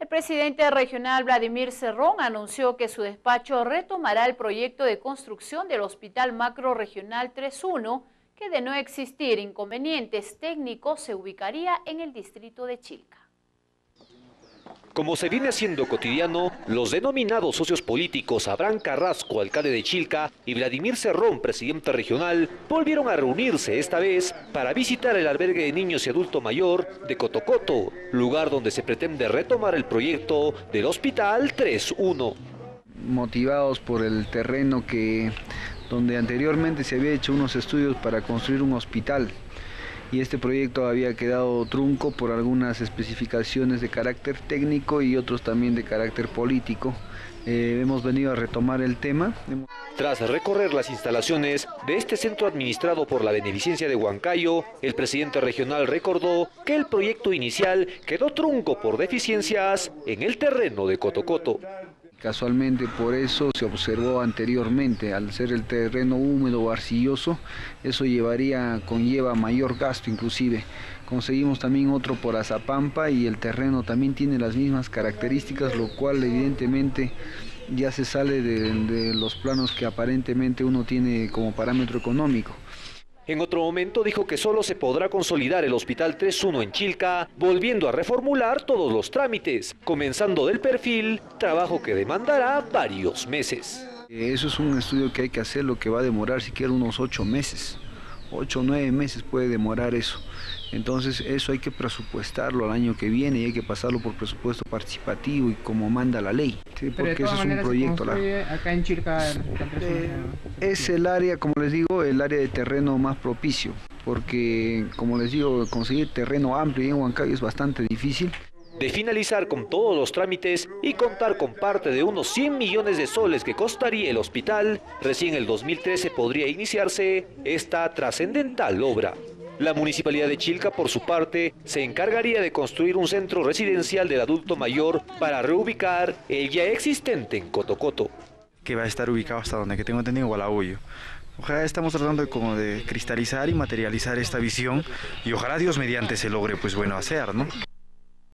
El presidente regional Vladimir Cerrón anunció que su despacho retomará el proyecto de construcción del Hospital Macro Regional 31, que de no existir inconvenientes técnicos se ubicaría en el distrito de Chilca. Como se viene haciendo cotidiano, los denominados socios políticos Abraham Carrasco, alcalde de Chilca, y Vladimir Cerrón, presidente regional, volvieron a reunirse esta vez para visitar el albergue de niños y adulto mayor de Cotocoto, lugar donde se pretende retomar el proyecto del Hospital 3.1. Motivados por el terreno que donde anteriormente se había hecho unos estudios para construir un hospital y este proyecto había quedado trunco por algunas especificaciones de carácter técnico y otros también de carácter político. Eh, hemos venido a retomar el tema. Tras recorrer las instalaciones de este centro administrado por la Beneficencia de Huancayo, el presidente regional recordó que el proyecto inicial quedó trunco por deficiencias en el terreno de Cotocoto. Casualmente por eso se observó anteriormente, al ser el terreno húmedo o arcilloso, eso llevaría, conlleva mayor gasto inclusive. Conseguimos también otro por Azapampa y el terreno también tiene las mismas características, lo cual evidentemente ya se sale de, de los planos que aparentemente uno tiene como parámetro económico. En otro momento dijo que solo se podrá consolidar el Hospital 3.1 en Chilca, volviendo a reformular todos los trámites, comenzando del perfil, trabajo que demandará varios meses. Eso es un estudio que hay que hacer, lo que va a demorar siquiera unos ocho meses. Ocho o nueve meses puede demorar eso. Entonces eso hay que presupuestarlo al año que viene y hay que pasarlo por presupuesto participativo y como manda la ley, porque eso es un proyecto. Acá en eh, es el área, como les digo, el área de terreno más propicio, porque como les digo, conseguir terreno amplio en Huancayo es bastante difícil de finalizar con todos los trámites y contar con parte de unos 100 millones de soles que costaría el hospital, recién el 2013 podría iniciarse esta trascendental obra. La Municipalidad de Chilca, por su parte, se encargaría de construir un centro residencial del adulto mayor para reubicar el ya existente en Cotocoto. Que va a estar ubicado hasta donde que tengo entendido, Gualahuyo. Ojalá estamos tratando de, como de cristalizar y materializar esta visión y ojalá Dios mediante se logre pues bueno hacer, ¿no?